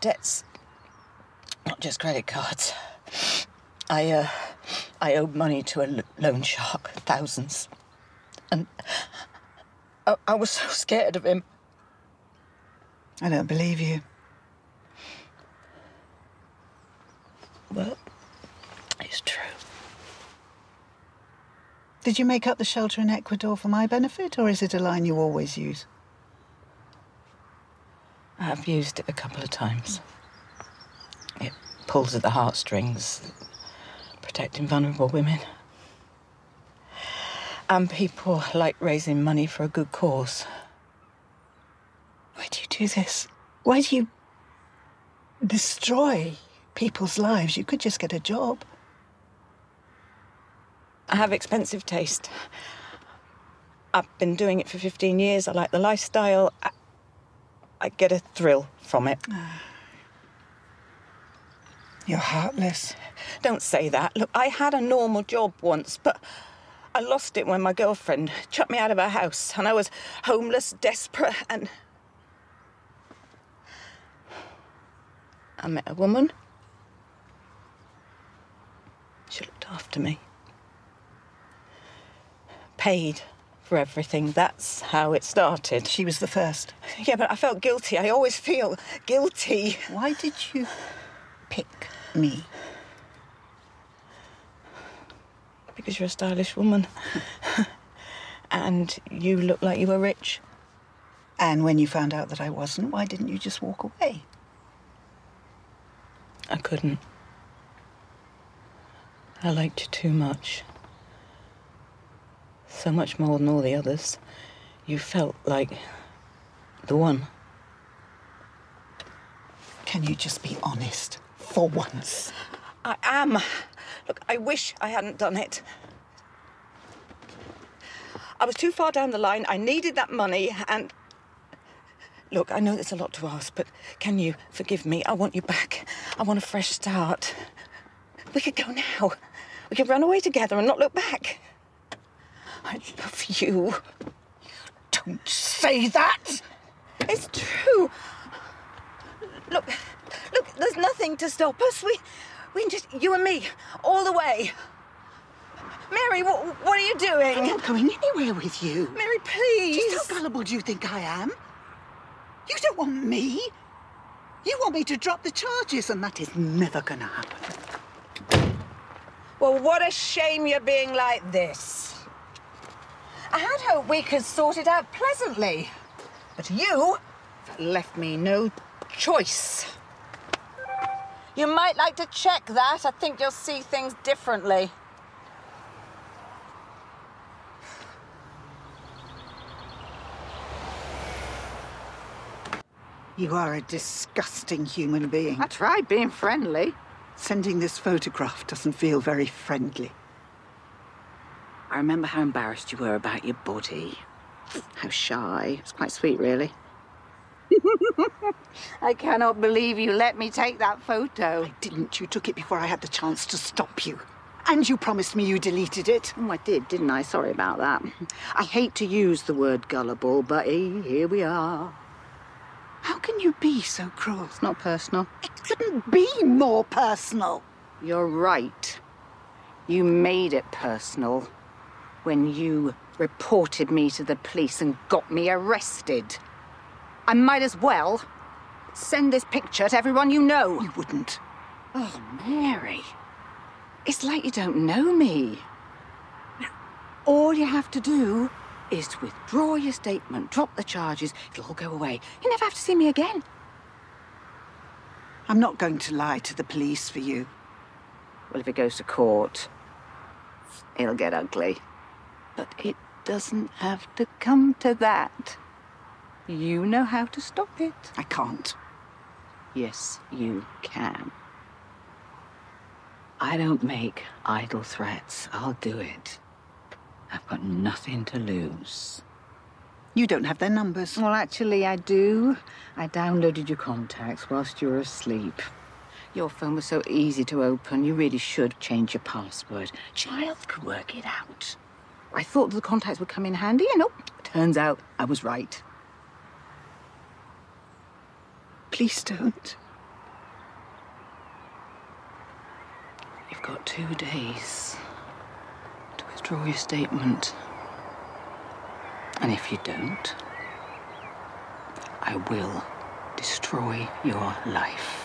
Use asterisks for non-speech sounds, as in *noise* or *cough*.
debts, not just credit cards. I, uh, I owed money to a loan shark, thousands. And I, I was so scared of him. I don't believe you. Well, it's true. Did you make up the shelter in Ecuador for my benefit, or is it a line you always use? I've used it a couple of times. It pulls at the heartstrings, protecting vulnerable women. And people like raising money for a good cause. Why do you do this? Why do you destroy people's lives? You could just get a job. I have expensive taste. I've been doing it for 15 years. I like the lifestyle. I, get a thrill from it. Ah. You're heartless. Don't say that. Look, I had a normal job once, but I lost it when my girlfriend chucked me out of her house and I was homeless, desperate, and. I met a woman. She looked after me. Paid for everything. That's how it started. She was the first. Yeah, but I felt guilty. I always feel guilty. Why did you pick me? Because you're a stylish woman. *laughs* and you look like you were rich. And when you found out that I wasn't, why didn't you just walk away? I couldn't. I liked you too much. So much more than all the others. You felt like the one. Can you just be honest for once? I am. Look, I wish I hadn't done it. I was too far down the line. I needed that money, and. Look, I know there's a lot to ask, but can you forgive me? I want you back. I want a fresh start. We could go now. We could run away together and not look back. I love you. Don't say that! It's true. Look, look, there's nothing to stop us. We, we can just, you and me, all the way. Mary, what, what are you doing? I'm not going anywhere with you. Mary, please. Just how gullible do you think I am? You don't want me. You want me to drop the charges, and that is never gonna happen. Well, what a shame you're being like this. I had hoped we could sort it out pleasantly. But you left me no choice. You might like to check that. I think you'll see things differently. You are a disgusting human being. I tried being friendly. Sending this photograph doesn't feel very friendly. I remember how embarrassed you were about your body. How shy. It's quite sweet, really. *laughs* I cannot believe you let me take that photo. I didn't. You took it before I had the chance to stop you. And you promised me you deleted it. Oh, I did, didn't I? Sorry about that. I hate to use the word gullible, but eh, here we are. How can you be so cruel? It's not personal. It couldn't be more personal. You're right. You made it personal when you reported me to the police and got me arrested. I might as well send this picture to everyone you know. You wouldn't. Oh, Mary. It's like you don't know me. All you have to do is to withdraw your statement, drop the charges, it'll all go away. You never have to see me again. I'm not going to lie to the police for you. Well, if it goes to court, it'll get ugly. But it doesn't have to come to that. You know how to stop it. I can't. Yes, you can. I don't make idle threats. I'll do it. I've got nothing to lose. You don't have their numbers. Well, actually, I do. I downloaded your contacts whilst you were asleep. Your phone was so easy to open, you really should change your password. Child could work it out. I thought the contacts would come in handy, and oh, turns out I was right. Please don't. You've got two days to withdraw your statement. And if you don't, I will destroy your life.